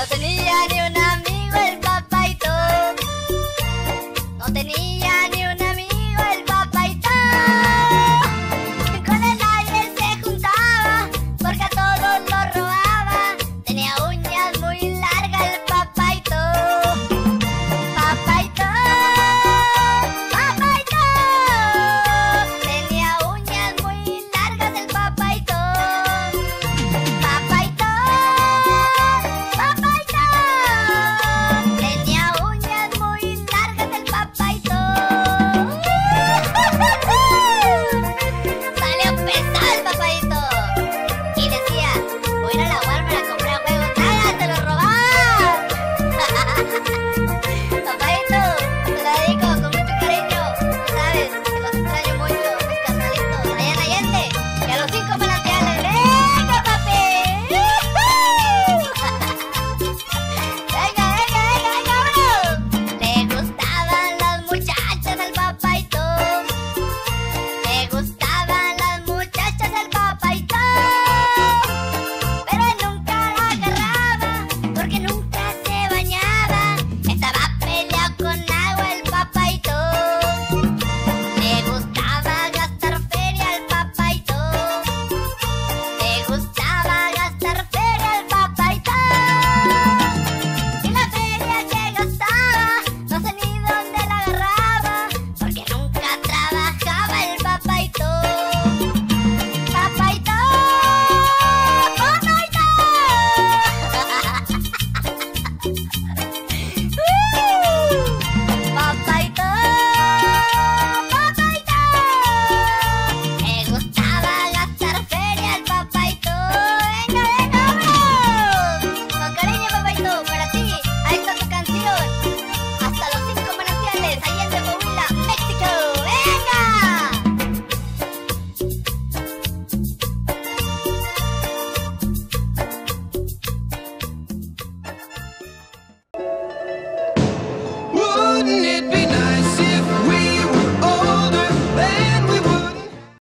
no tenía ni una Thank you. It be